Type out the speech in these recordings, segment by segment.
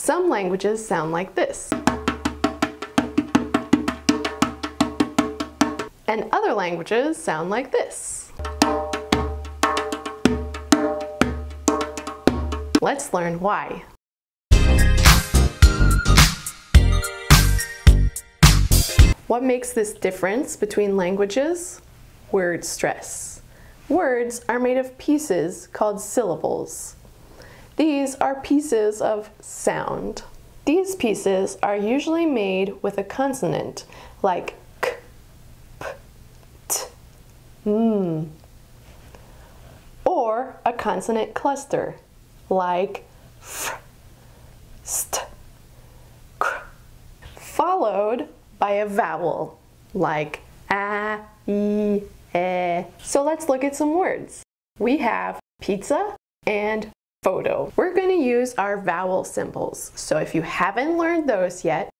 Some languages sound like this. And other languages sound like this. Let's learn why. What makes this difference between languages? Word stress. Words are made of pieces called syllables. These are pieces of sound. These pieces are usually made with a consonant, like k, p, t, m, or a consonant cluster, like f, st, kr, followed by a vowel, like a, e, e. So let's look at some words. We have pizza and photo. We're going to use our vowel symbols. So if you haven't learned those yet,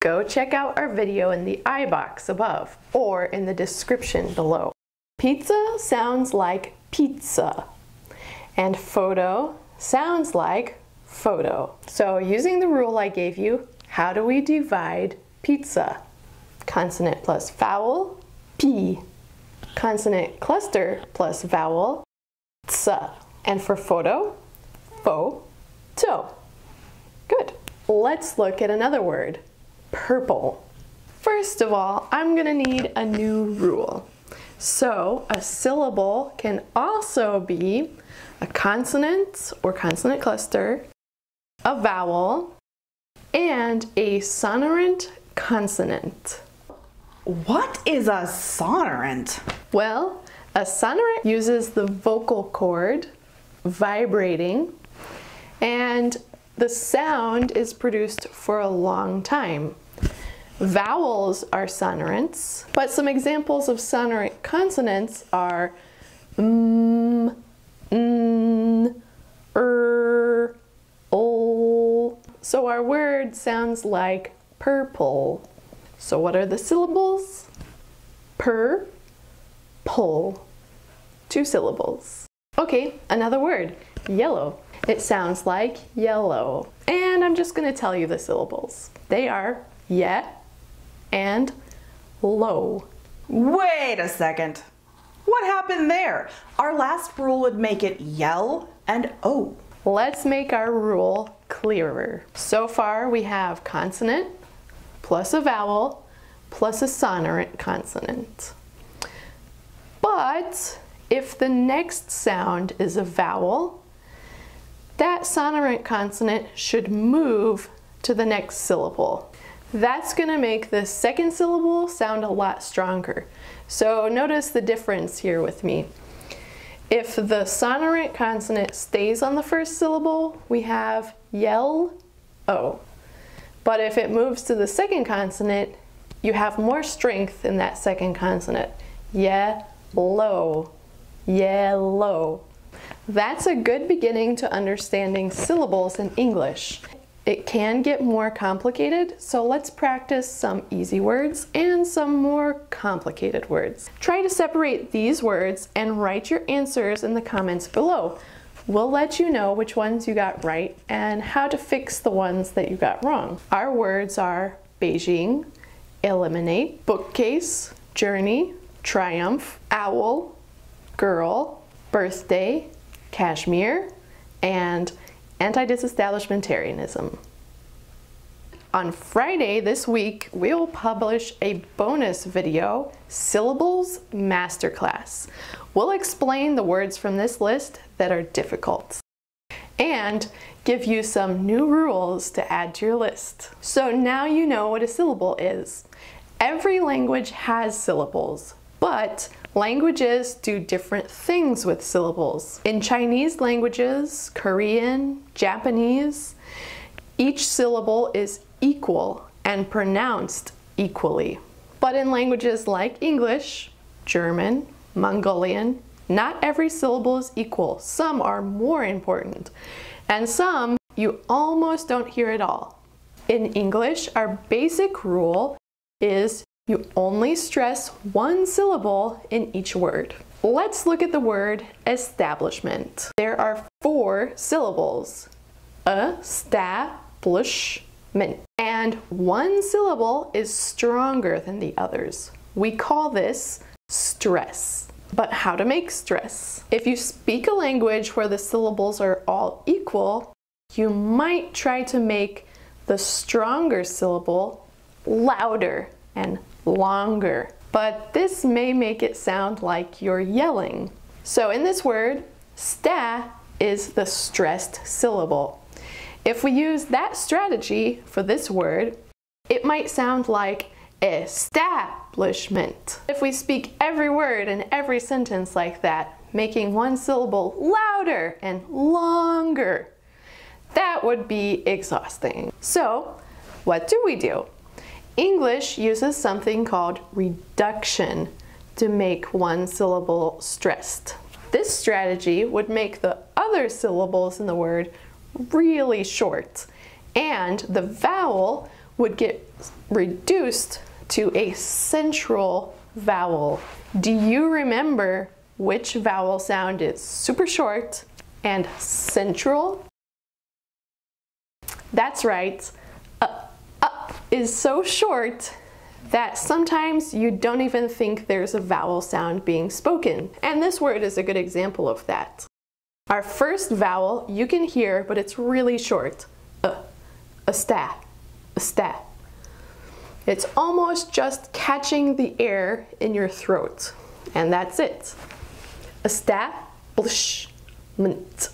go check out our video in the I box above or in the description below. Pizza sounds like pizza and photo sounds like photo. So using the rule I gave you, how do we divide pizza? Consonant plus vowel, p. Consonant cluster plus vowel, ts. And for photo, photo. Good. Let's look at another word, purple. First of all, I'm gonna need a new rule. So a syllable can also be a consonant or consonant cluster, a vowel, and a sonorant consonant. What is a sonorant? Well, a sonorant uses the vocal cord vibrating and the sound is produced for a long time. Vowels are sonorants, but some examples of sonorant consonants are mm, er, ol. So our word sounds like purple. So what are the syllables? Per, pull. Two syllables. Okay, another word, yellow. It sounds like yellow. And I'm just gonna tell you the syllables. They are ye and low. Wait a second. What happened there? Our last rule would make it yell and o. Let's make our rule clearer. So far we have consonant plus a vowel plus a sonorant consonant. But if the next sound is a vowel, that sonorant consonant should move to the next syllable. That's going to make the second syllable sound a lot stronger. So notice the difference here with me. If the sonorant consonant stays on the first syllable, we have yell, o. But if it moves to the second consonant, you have more strength in that second consonant. Yellow, yellow. That's a good beginning to understanding syllables in English. It can get more complicated, so let's practice some easy words and some more complicated words. Try to separate these words and write your answers in the comments below. We'll let you know which ones you got right and how to fix the ones that you got wrong. Our words are Beijing, eliminate, bookcase, journey, triumph, owl, girl, birthday, Kashmir, and anti-disestablishmentarianism. On Friday this week, we will publish a bonus video, Syllables Masterclass. We'll explain the words from this list that are difficult and give you some new rules to add to your list. So now you know what a syllable is. Every language has syllables, but Languages do different things with syllables. In Chinese languages, Korean, Japanese, each syllable is equal and pronounced equally. But in languages like English, German, Mongolian, not every syllable is equal. Some are more important, and some you almost don't hear at all. In English, our basic rule is you only stress one syllable in each word. Let's look at the word establishment. There are four syllables. Establishment. And one syllable is stronger than the others. We call this stress. But how to make stress? If you speak a language where the syllables are all equal, you might try to make the stronger syllable louder and longer. But this may make it sound like you're yelling. So in this word, sta is the stressed syllable. If we use that strategy for this word, it might sound like establishment. If we speak every word in every sentence like that, making one syllable louder and longer, that would be exhausting. So, what do we do? English uses something called reduction to make one syllable stressed. This strategy would make the other syllables in the word really short, and the vowel would get reduced to a central vowel. Do you remember which vowel sound is super short and central? That's right. Is so short that sometimes you don't even think there's a vowel sound being spoken. And this word is a good example of that. Our first vowel you can hear, but it's really short. Uh, a sta, a sta. It's almost just catching the air in your throat. And that's it. Establishment.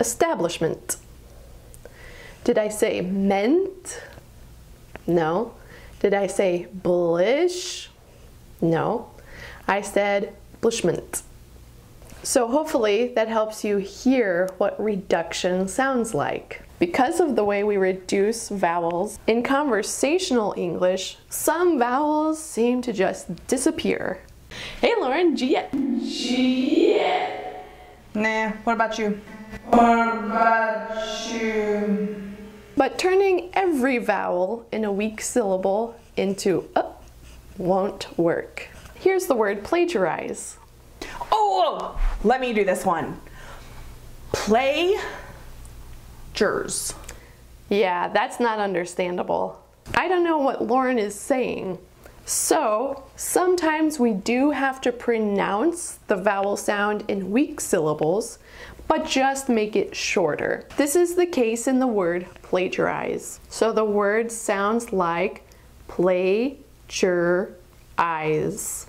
Establishment. Did I say meant? No. Did I say blish? No. I said blishment. So hopefully that helps you hear what reduction sounds like. Because of the way we reduce vowels, in conversational English, some vowels seem to just disappear. Hey Lauren, Giet. Giet. Nah, what about you? What about you? But turning every vowel in a weak syllable into a won't work. Here's the word plagiarize. Oh, let me do this one. Play jers. Yeah, that's not understandable. I don't know what Lauren is saying. So, sometimes we do have to pronounce the vowel sound in weak syllables, but just make it shorter. This is the case in the word plagiarize. So the word sounds like eyes.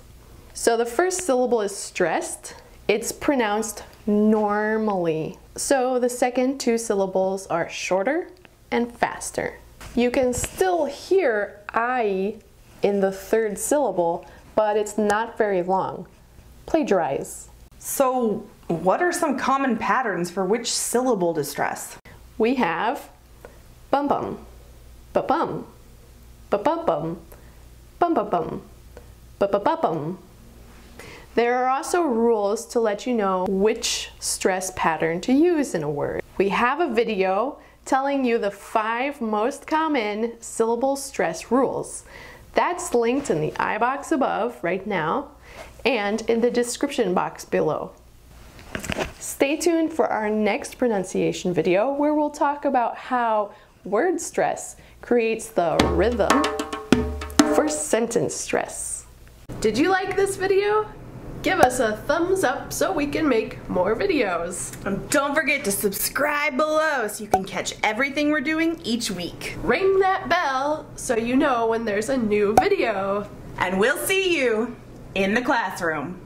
So the first syllable is stressed. It's pronounced normally. So the second two syllables are shorter and faster. You can still hear I in the third syllable, but it's not very long. Plagiarize. So what are some common patterns for which syllable to stress? We have bum bum, ba bum, ba bum bum, bum bum bum, ba ba ba bum. There are also rules to let you know which stress pattern to use in a word. We have a video telling you the five most common syllable stress rules. That's linked in the I box above right now and in the description box below. Stay tuned for our next pronunciation video where we'll talk about how word stress creates the rhythm for sentence stress. Did you like this video? Give us a thumbs up so we can make more videos. And don't forget to subscribe below so you can catch everything we're doing each week. Ring that bell so you know when there's a new video. And we'll see you in the classroom.